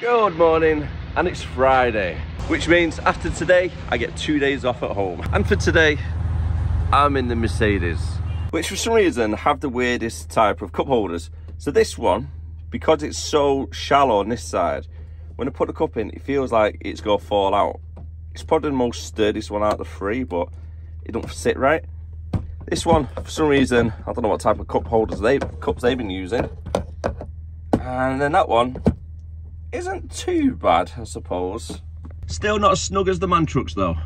Good morning, and it's Friday, which means after today, I get two days off at home. And for today, I'm in the Mercedes, which for some reason have the weirdest type of cup holders. So this one, because it's so shallow on this side, when I put the cup in, it feels like it's gonna fall out. It's probably the most sturdiest one out of the three, but it don't sit right. This one, for some reason, I don't know what type of cup holders they cups they've been using. And then that one isn't too bad, I suppose. Still not as snug as the MAN trucks though.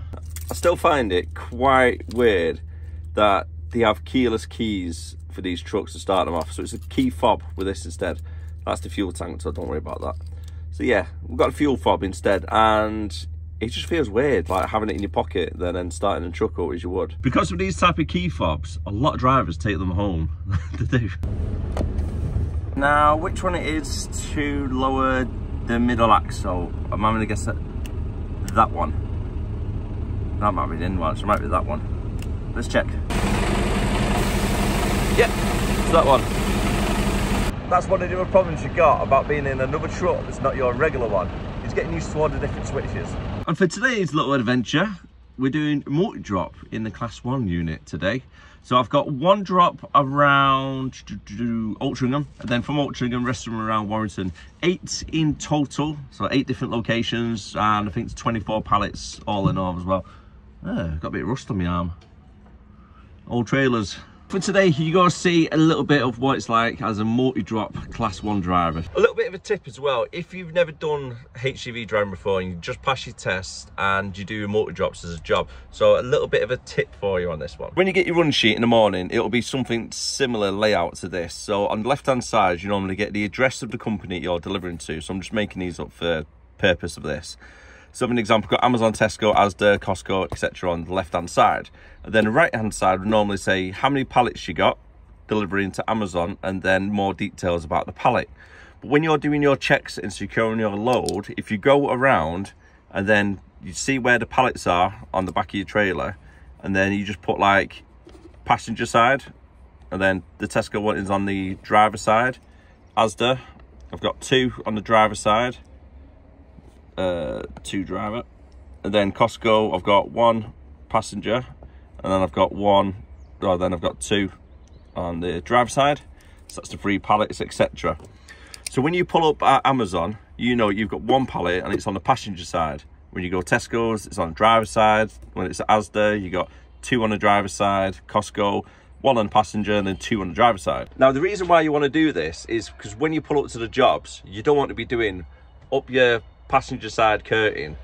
I still find it quite weird that they have keyless keys for these trucks to start them off. So it's a key fob with this instead. That's the fuel tank, so don't worry about that. So yeah, we've got a fuel fob instead and it just feels weird like having it in your pocket then then starting a truck up as you would. Because of these type of key fobs, a lot of drivers take them home. they do. Now, which one it is to lower the middle axle? I'm having to guess that, that one. That might be the end one, so it might be that one. Let's check. Yep, it's that one. That's one of the other problems you got about being in another truck that's not your regular one. It's getting used to all the different switches. And for today's little adventure, we're doing multi-drop in the class one unit today. So I've got one drop around Altrincham, and then from Altrincham, rest of them around Warrington. Eight in total, so eight different locations, and I think it's 24 pallets all in all as well. Oh, got a bit of rust on my arm. Old trailers. For today, you're going to see a little bit of what it's like as a multi-drop class one driver. A little bit of a tip as well, if you've never done HGV driving before and you just pass your test and you do multi-drops as a job, so a little bit of a tip for you on this one. When you get your run sheet in the morning, it'll be something similar layout to this. So on the left-hand side, you normally get the address of the company you're delivering to. So I'm just making these up for purpose of this. So for an example, got Amazon, Tesco, Asda, Costco, etc. on the left-hand side. And then the right-hand side would normally say how many pallets you got delivering to Amazon and then more details about the pallet. But when you're doing your checks and securing your load, if you go around and then you see where the pallets are on the back of your trailer, and then you just put like passenger side, and then the Tesco one is on the driver side. Asda, I've got two on the driver side, uh, two driver. And then Costco, I've got one passenger, and then I've got one, or then I've got two on the driver side. So that's the three pallets, etc. So when you pull up at Amazon, you know you've got one pallet and it's on the passenger side. When you go Tesco's, it's on the driver side. When it's at Asda, you got two on the driver side. Costco, one on passenger and then two on the driver side. Now, the reason why you want to do this is because when you pull up to the jobs, you don't want to be doing up your passenger side curtain,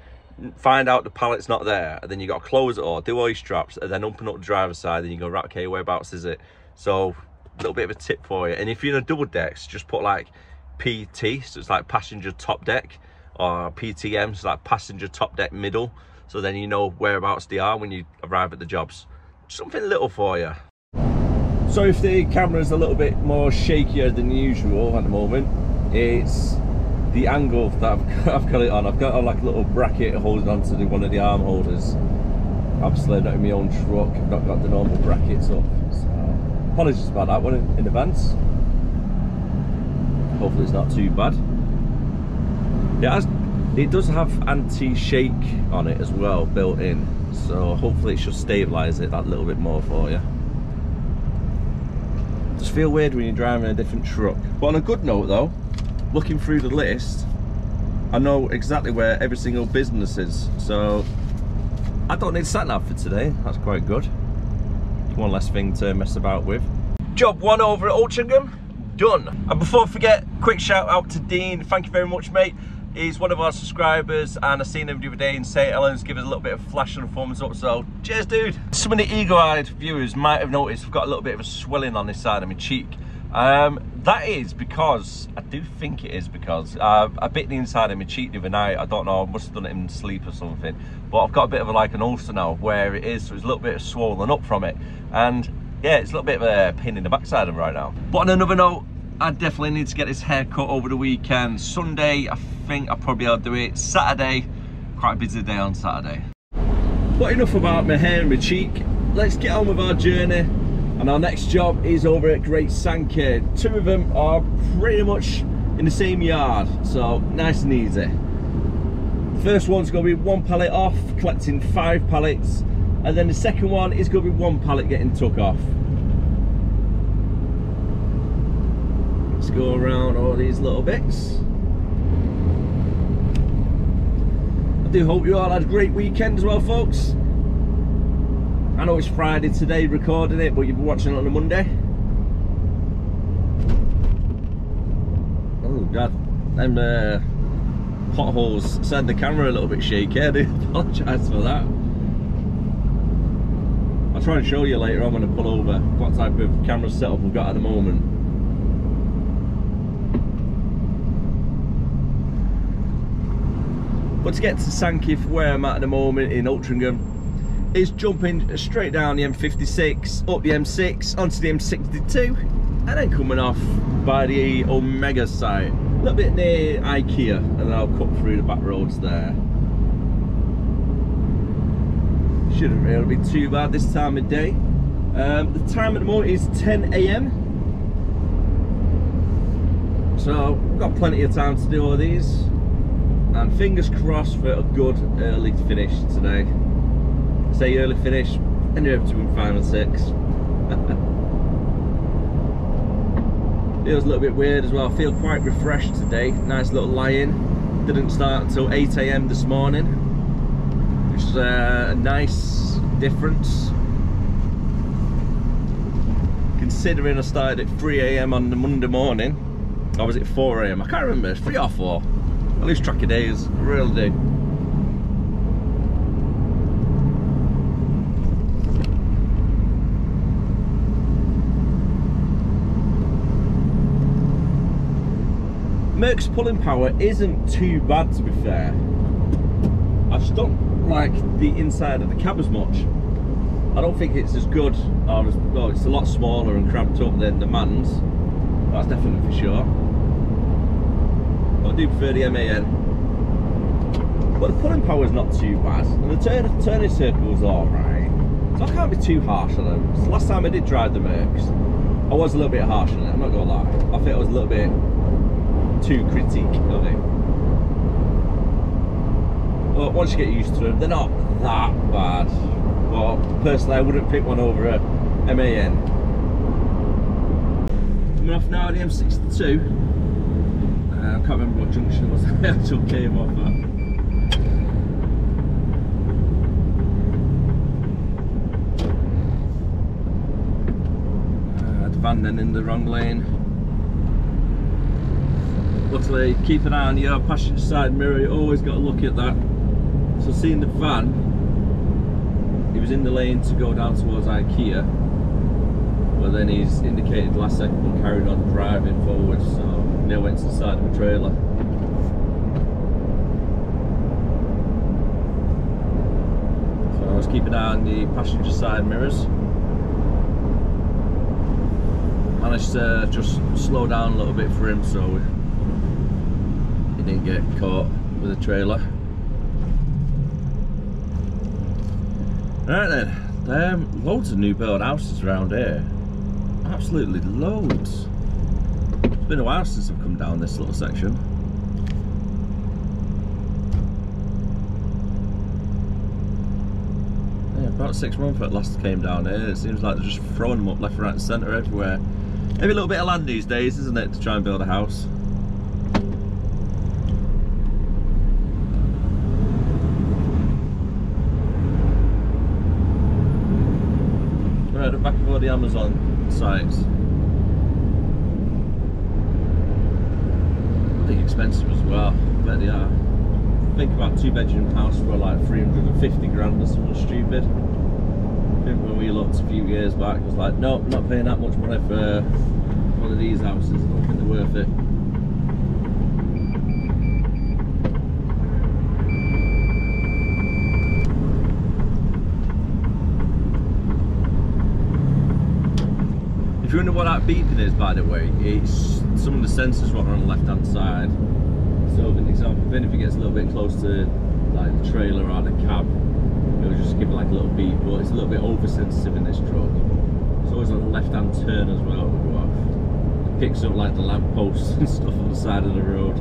find out the pallet's not there, and then you got to close it all, do all your straps, and then open up the driver's side, and you go, right, okay, whereabouts is it? So, a little bit of a tip for you. And if you're in a double decks, just put like PT, so it's like passenger top deck, or PTM, so like passenger top deck middle, so then you know whereabouts they are when you arrive at the jobs. Something little for you. So if the camera's a little bit more shakier than usual at the moment, it's the angle that I've, I've got it on, I've got a, like a little bracket holding onto the, one of the arm holders. Obviously not in my own truck, I've not got the normal brackets up. So apologies about that one in, in advance. Hopefully it's not too bad. It, has, it does have anti-shake on it as well, built in. So hopefully it should stabilise it that little bit more for you. Just feel weird when you're driving a different truck. But on a good note though, looking through the list, I know exactly where every single business is. So I don't need sat nav for today. That's quite good. One less thing to mess about with. Job one over at Altrincham, done. And before I forget, quick shout out to Dean. Thank you very much, mate. He's one of our subscribers and I seen him the other day in St. Helens give us a little bit of flash and thumbs up. So cheers, dude. Some of the eagle-eyed viewers might have noticed I've got a little bit of a swelling on this side of my cheek. Um, that is because, I do think it is because, uh, I bit the inside of my cheek the other night. I don't know, I must have done it in sleep or something. But I've got a bit of a, like an ulcer now where it is, so it's a little bit swollen up from it. And yeah, it's a little bit of a pain in the backside of right now. But on another note, I definitely need to get this hair cut over the weekend. Sunday, I think I'll probably I'll do it. Saturday, quite a busy day on Saturday. But enough about my hair and my cheek. Let's get on with our journey and our next job is over at Great Sankey. Two of them are pretty much in the same yard, so nice and easy. First one's to be one pallet off, collecting five pallets, and then the second one is to be one pallet getting took off. Let's go around all these little bits. I do hope you all had a great weekend as well, folks. I know it's Friday today recording it, but you'll be watching it on a Monday. Oh God, them uh, potholes send the camera a little bit shaky. I do apologise for that. I'll try and show you later on when I pull over what type of camera setup we've got at the moment. But to get to Sankey where I'm at at the moment in Altrincham is jumping straight down the M56, up the M6, onto the M62 and then coming off by the Omega site. A little bit near Ikea and then I'll cut through the back roads there shouldn't really be too bad this time of day. Um, the time at the moment is 10 a.m. So we've got plenty of time to do all these. And fingers crossed for a good early finish today. Say early finish, anywhere between five and six. Feels a little bit weird as well. I feel quite refreshed today. Nice little lie-in. Didn't start until 8 a.m. this morning which is uh, a nice difference considering I started at 3 a.m. on the Monday morning or was it 4 a.m. I can't remember, 3 or 4 I lose track of days, I really do Merc's pulling power isn't too bad to be fair I just don't like the inside of the cab as much. I don't think it's as good, or as, well, it's a lot smaller and cramped up than the Man's. That's definitely for sure. But I do prefer the MAN. But the pulling power is not too bad, and the turn, turning circle is alright. So I can't be too harsh on them. Last time I did drive the Mercs, I was a little bit harsh on it, I'm not gonna lie. I think I was a little bit too critique of it but once you get used to them, they're not that bad. But personally, I wouldn't pick one over a MAN. Coming off now at the M62. Uh, I can't remember what junction it was I actually came off at. Uh, van then in the wrong lane. Luckily, keep an eye on your passenger side mirror, you always got to look at that. So seeing the van, he was in the lane to go down towards Ikea, but then he's indicated last second and carried on driving forward, so near went to the side of the trailer. So I was keeping an eye on the passenger side mirrors. Managed to just slow down a little bit for him so didn't get caught with a trailer. Right then, there loads of new build houses around here. Absolutely loads. It's been a while since I've come down this little section. Yeah, about six months at last came down here. It seems like they're just throwing them up left, right and centre everywhere. Maybe a little bit of land these days, isn't it, to try and build a house. Of the Amazon sites. I think expensive as well. I bet they are. Think about two bedroom house for like 350 grand or something stupid. I think when we looked a few years back, it was like, no, nope, not paying that much money for one of these houses. I don't think they're worth it. If you wonder what that beeping is, by the way, it's some of the sensors what on the left hand side. So, for example, if anything gets a little bit close to like the trailer or the cab, it'll just give it like a little beep, but it's a little bit oversensitive in this truck. It's always on the left hand turn as well, off. picks up like the lampposts and stuff on the side of the road.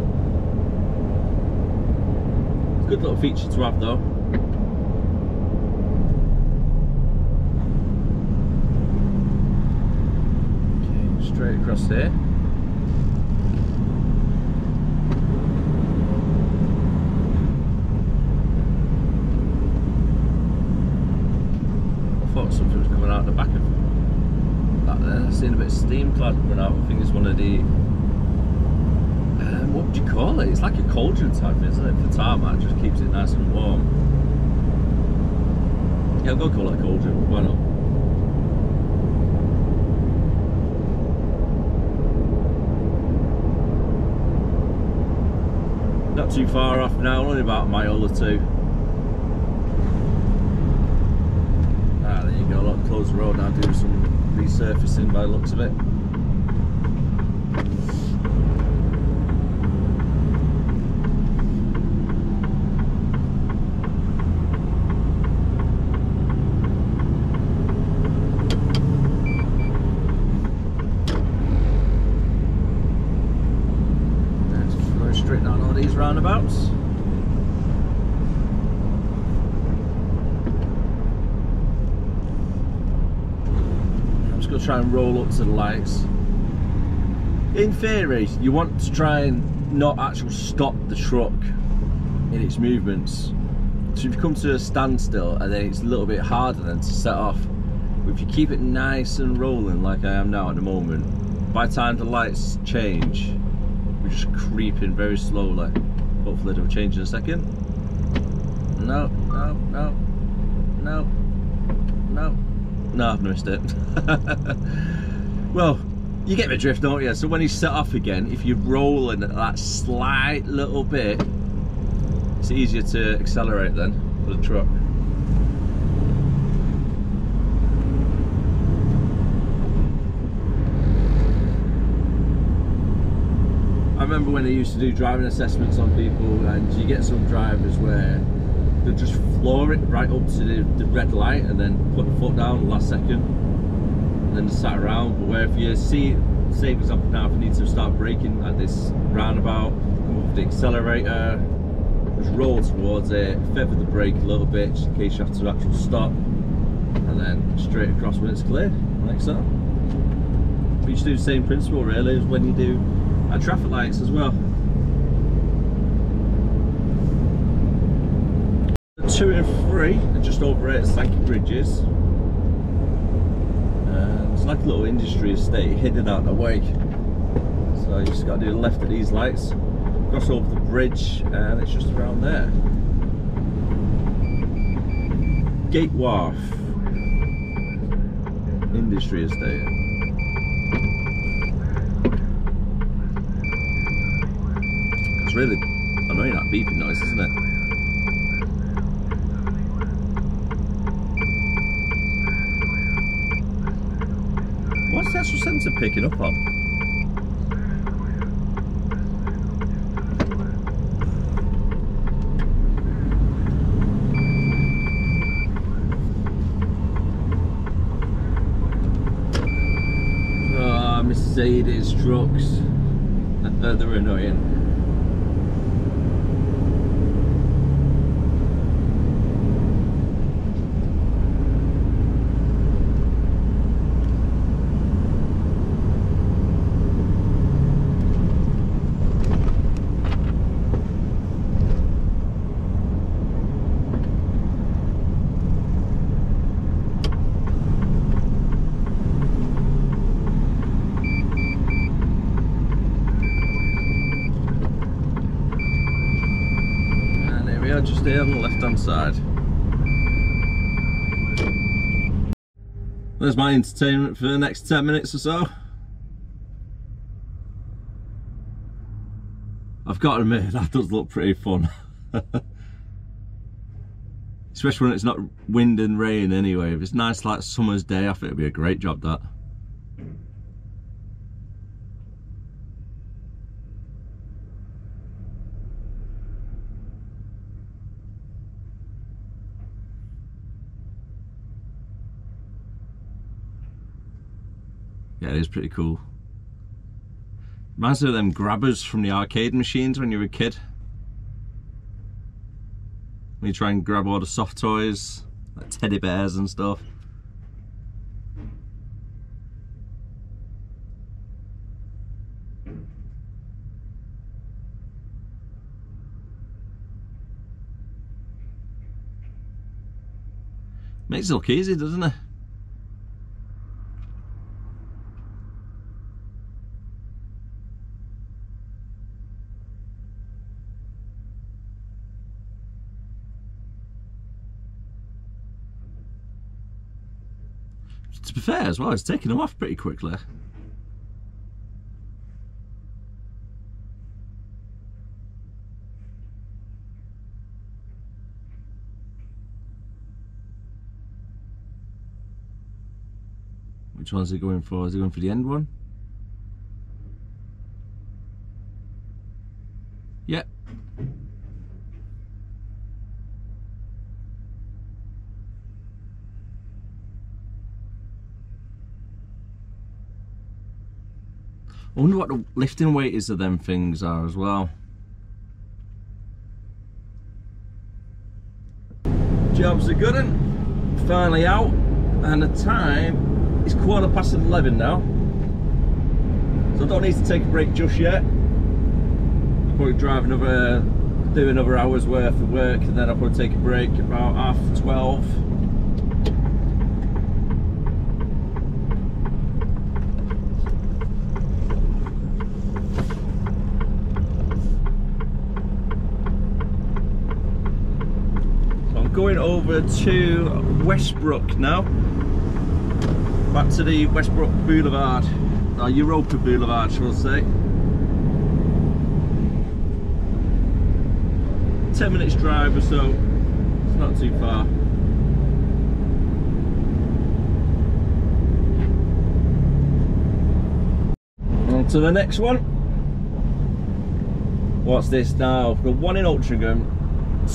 Good little feature to have though. Okay, straight across here. I thought something was coming out the back of that there. I've seen a bit of steam cloud coming out. I think it's one of the um, what would you call it? It's like a cauldron type, isn't it? For tarmac, just keeps it nice and warm. Yeah, I'll go call it a cauldron. Why not? Not too far off now, only about a mile or two. Ah, there you go. Look, close the road now, do some resurfacing by the looks of it. straight down all these roundabouts. I'm just going to try and roll up to the lights. In theory, you want to try and not actually stop the truck in its movements. So if you come to a standstill and then it's a little bit harder then to set off. If you keep it nice and rolling like I am now at the moment, by the time the lights change, we're just creeping very slowly. Hopefully it'll change in a second. No, no, no, no, no. No, I've missed it. well, you get the drift, don't you? So when you set off again, if you're rolling at that slight little bit, it's easier to accelerate then for the truck. I remember when I used to do driving assessments on people and you get some drivers where just floor it right up to the, the red light and then put the foot down last second and then sat around. But where if you see, say for example now if you need to start braking at this roundabout, come off the accelerator, just roll towards it, feather the brake a little bit in case you have to actually stop and then straight across when it's clear, like so. But you just do the same principle really as when you do at traffic lights as well. Two and three are just over it Sankey Bridges. And it's like a little industry estate hidden out the way. So you just got to do the left at these lights, cross over the bridge, and it's just around there. Gatewarth Industry Estate. It's really annoying that beeping noise, isn't it? What's the actual sensor picking up on? Ah, Mercedes trucks. They're annoying. the left hand side. There's my entertainment for the next 10 minutes or so. I've got to admit, that does look pretty fun. Especially when it's not wind and rain anyway. If it's nice like summer's day, I think it'd be a great job that. Yeah, it is pretty cool. Reminds me of them grabbers from the arcade machines when you were a kid. When you try and grab all the soft toys, like teddy bears and stuff. Makes it look easy, doesn't it? To be fair as well, it's taking them off pretty quickly. Which one's he going for? Is he going for the end one? Yeah. I wonder what the lifting weight is of them things are as well. Jobs are good and finally out and the time is quarter past 11 now. So I don't need to take a break just yet. I'll probably drive another, do another hour's worth of work and then I'll probably take a break about half 12. Going over to Westbrook now back to the Westbrook Boulevard, or Europa Boulevard, shall I say. 10 minutes drive or so, it's not too far. On to the next one. What's this now? The one in Altrincham,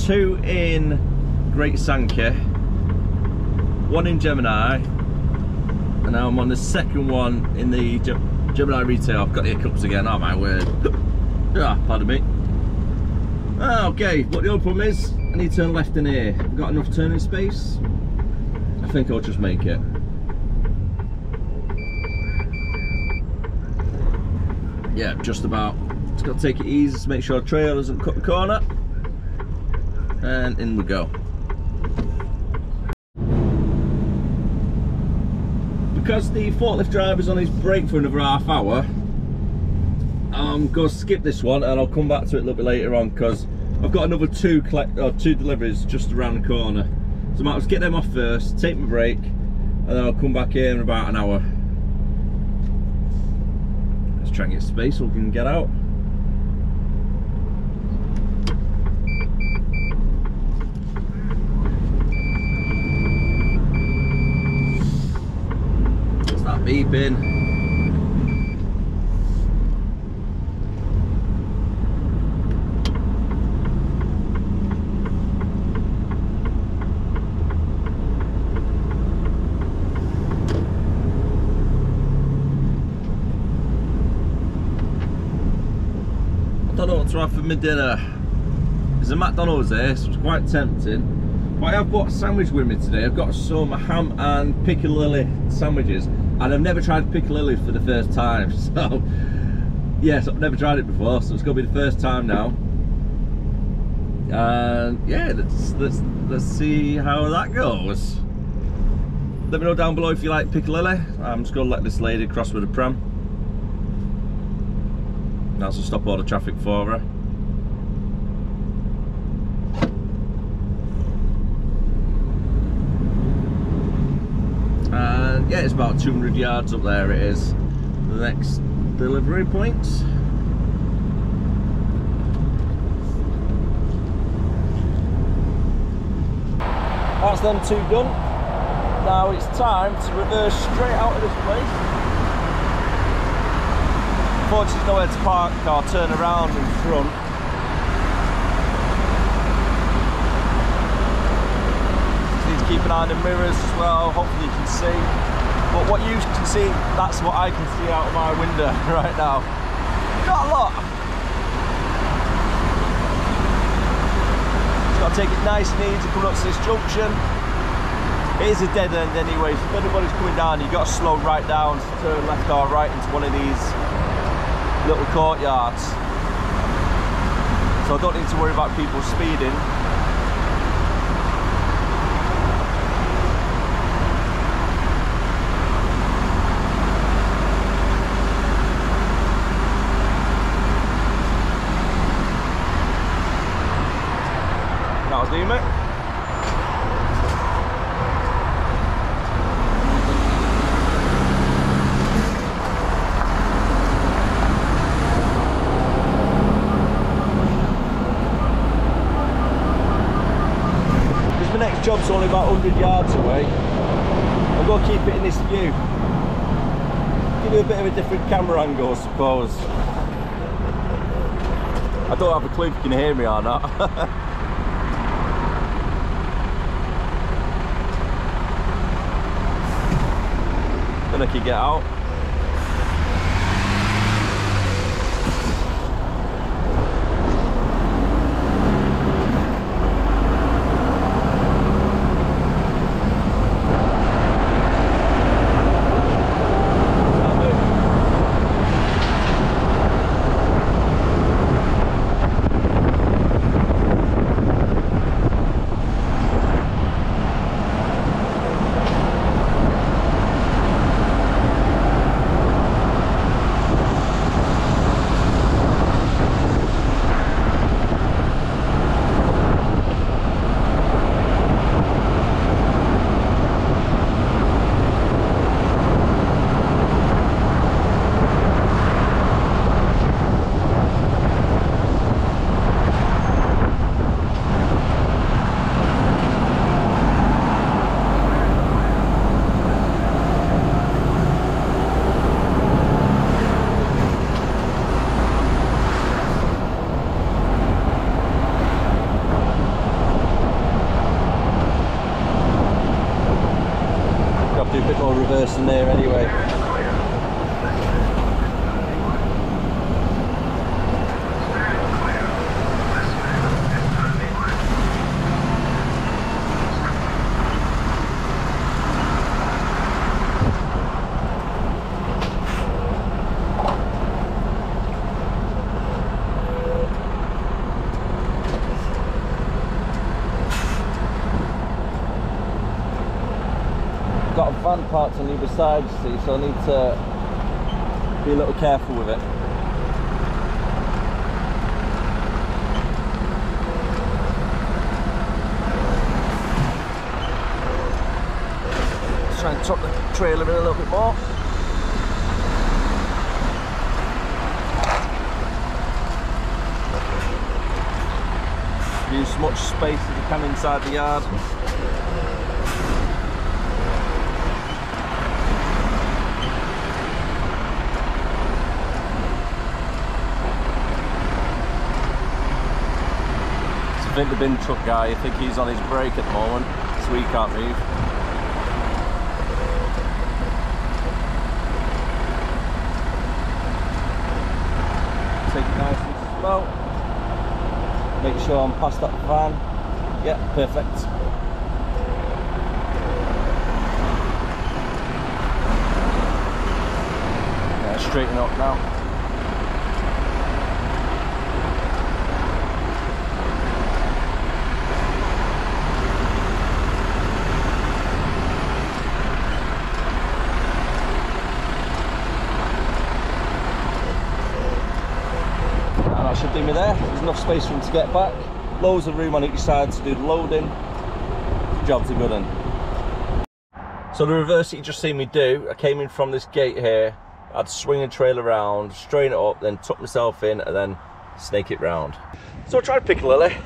two in Great Sankey, one in Gemini, and now I'm on the second one in the Gemini retail. I've got hiccups again, oh my word. ah, pardon me. Ah, okay, what the old problem is, I need to turn left in here. I've got enough turning space. I think I'll just make it. Yeah, just about. Just got to take it easy make sure the trail doesn't cut the corner. And in we go. Because the forklift driver's on his break for another half hour I'm going to skip this one and I'll come back to it a little bit later on because I've got another two collect or two deliveries just around the corner. So I might just get them off first take my break and then I'll come back here in about an hour. Let's try and get space so we can get out beeping. I don't know have for my dinner. There's a McDonald's there, so it's quite tempting. But I have bought a sandwich with me today. I've got some ham and piccalilli sandwiches and I've never tried piccalilli for the first time so yes I've never tried it before so it's gonna be the first time now. And yeah let's let's let's see how that goes. Let me know down below if you like piccalilli I'm just gonna let this lady cross with a pram. That's to stop all the traffic for her yeah, it's about 200 yards up there it is. The next delivery point. That's them two done. Now it's time to reverse straight out of this place. Unfortunately, there's nowhere to park or turn around in front. Keep an eye on the mirrors as well hopefully you can see but what you can see, that's what I can see out of my window right now. not a lot. Just got to take it nice and easy coming up to this junction. It is a dead end anyway, so if anybody's coming down, you've got to slow right down, to turn left or right into one of these little courtyards. So I don't need to worry about people speeding. Mate. Because my next job's only about 100 yards away. I've got to keep it in this view. Give you a bit of a different camera angle, I suppose. I don't have a clue if you can hear me or not. then I can get out. Got to do a bit more reversing there anyway. A parked on either side, you see, so I need to be a little careful with it. Let's try and tuck the trailer in a little bit more. Use as much space as you can inside the yard. I think the bin truck guy, I think he's on his break at the moment, so he can't move. Take it nice and slow. Make sure I'm past that van. Yeah, perfect. Yeah, straighten up now. Do me there. There's enough space for him to get back. Loads of room on each side to do the loading. Job's a good one. So the reverse that you just seen me do, I came in from this gate here, I'd swing the trailer around, straighten it up, then tuck myself in and then snake it round. So I tried piccalilli,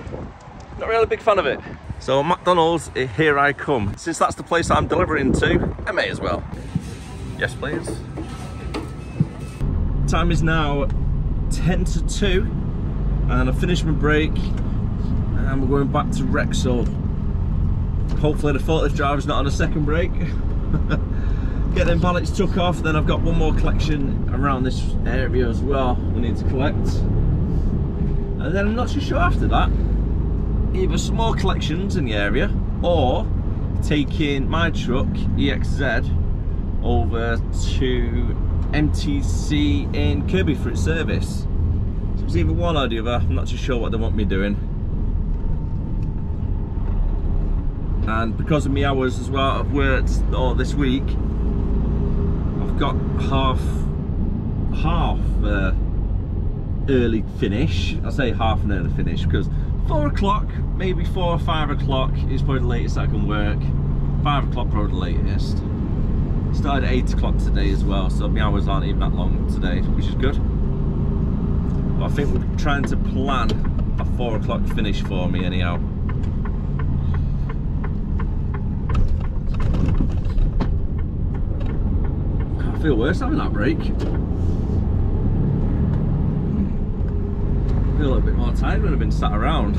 not really a big fan of it. So McDonald's, eh, here I come. Since that's the place I'm delivering to, I may as well. Yes please. Time is now 10 to 2 and I finished my break and we're going back to Rexall. Hopefully the forklift driver's not on a second break. get them pallets took off. Then I've got one more collection around this area as well we need to collect. And then I'm not too sure after that. Either small collections in the area or taking my truck, EXZ, over to MTC in Kirkby for its service. It's either one or the other. I'm not too sure what they want me doing. And because of my hours as well, I've worked all this week. I've got half, half uh, early finish. I say half an early finish because four o'clock, maybe four or five o'clock is probably the latest I can work. Five o'clock probably the latest. Started at eight o'clock today as well, so my hours aren't even that long today, which is good. I think we're trying to plan a four o'clock finish for me anyhow. I feel worse having that break. feel a little bit more tired when I've been sat around.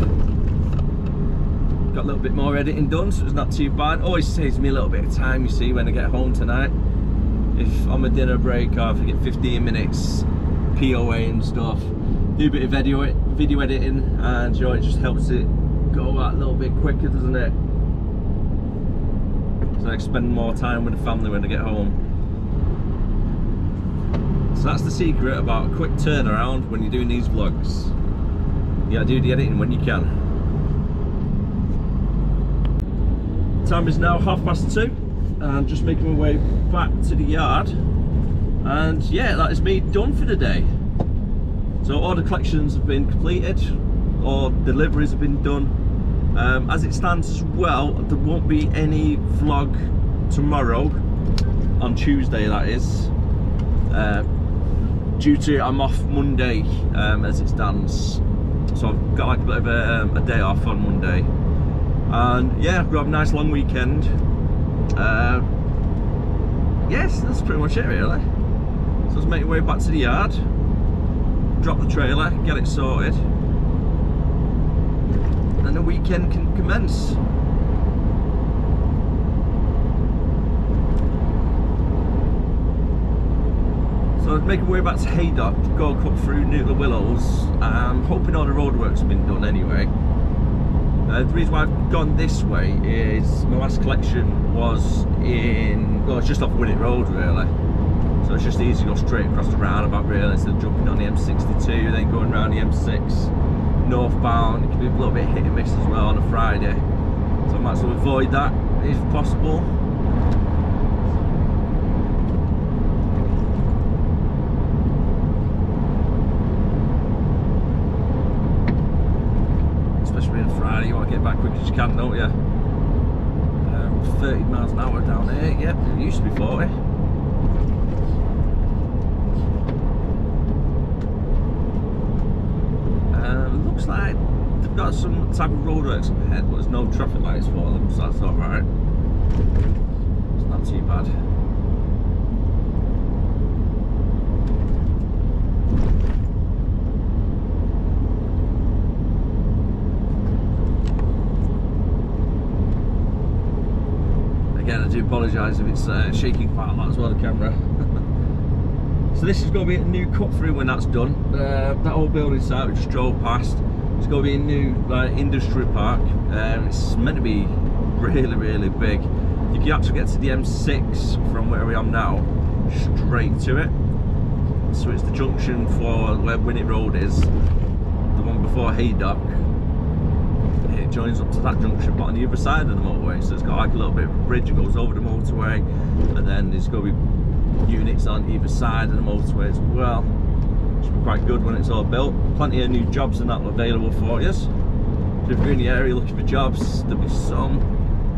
Got a little bit more editing done, so it's not too bad. Always saves me a little bit of time, you see, when I get home tonight. If I'm a dinner break or if I get 15 minutes POA and stuff, do a bit of video, video editing and you know, it just helps it go that little bit quicker, doesn't it? So I spend more time with the family when I get home. So that's the secret about a quick turnaround when you're doing these vlogs. Yeah, do the editing when you can. Time is now half past two and just making my way back to the yard. And yeah, that is me done for the day. So all the collections have been completed, all deliveries have been done. Um, as it stands as well, there won't be any vlog tomorrow, on Tuesday that is. Uh, due to I'm off Monday um, as it stands so I've got like a bit of a, um, a day off on Monday and yeah we have got a nice long weekend uh, yes that's pretty much it really so let's make our way back to the yard drop the trailer get it sorted and the weekend can commence So I'm making my way back to Haydock to go cut through Newton-le-Willows. I'm hoping all the roadworks been done anyway. Uh, the reason why I've gone this way is my last collection was in, well it's just off Winnet Road really. So it's just easy to go straight across the roundabout really instead of jumping on the M62 then going around the M6 northbound. It can be a little bit hit and miss as well on a Friday. So I might as well avoid that if possible. Especially on Friday, you want to get back quick as you can, don't you? Um, 30 miles an hour down here, yep, it used to be 40. Um, looks like they've got some type of roadworks ahead, but there's no traffic lights for them, so that's alright. It's not too bad. Again, I do apologise if it's uh, shaking quite a lot as well, the camera. So this is going to be a new cut through when that's done. Uh, that old building site we just drove past, it's going to be a new like, industry park. Um, it's meant to be really, really big. You can actually get to the M6 from where we are now, straight to it. So it's the junction for where Winnet Road is, the one before Haydock it joins up to that junction but on the other side of the motorway so it's got like a little bit of bridge that goes over the motorway and then there's going to be units on either side of the motorway as well. Will be quite good when it's all built. Plenty of new jobs and that available for you. So if you're in the area looking for jobs there'll be some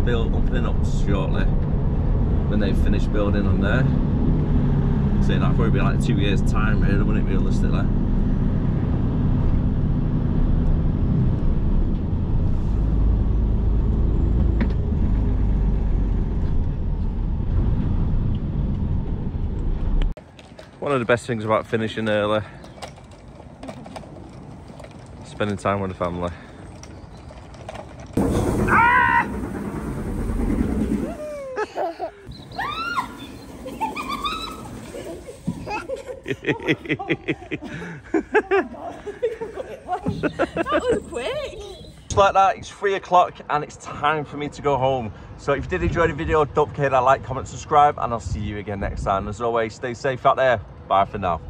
built opening up shortly when they've finished building on there. So that'll probably be like two years time really wouldn't it realistically One of the best things about finishing early, spending time with the family. oh, like that, it's three o'clock and it's time for me to go home. So if you did enjoy the video, don't forget to like, comment, subscribe, and I'll see you again next time. As always, stay safe out there. Bye for now.